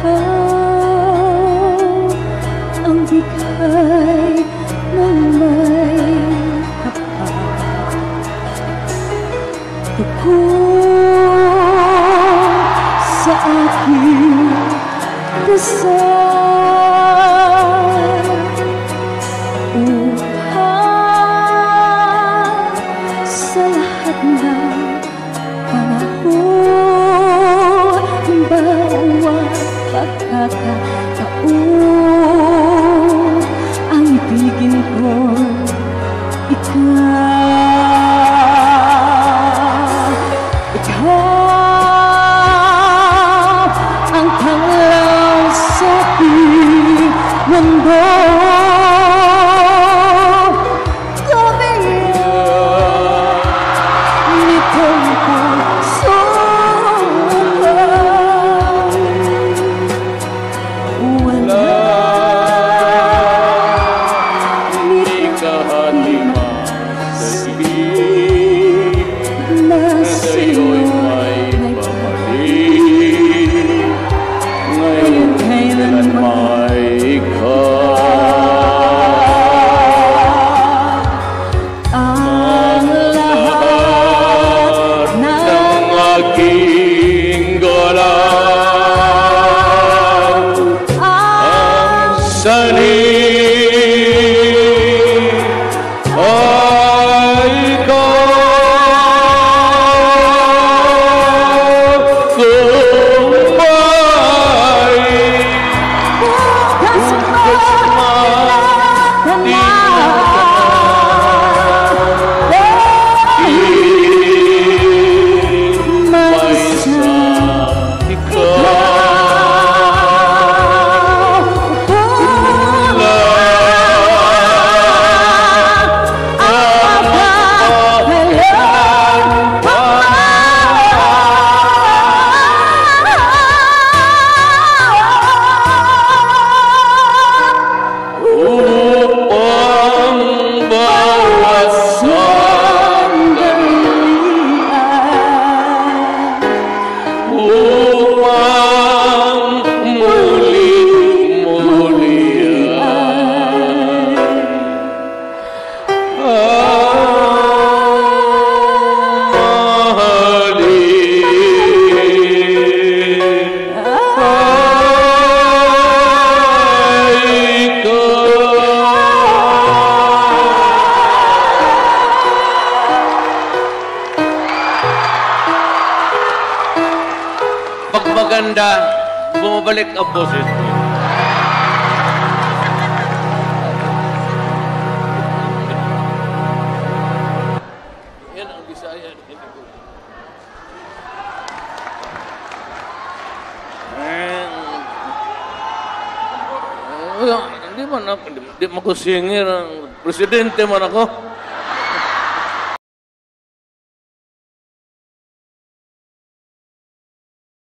ikaw ang bigay ng may kapal. Tukong sa aking dasal. Come on. Oh, maganda, bumabalik ang boses mo. Yan ang Bisaya. Hindi man ako, hindi man ako singer. Presidente man ako.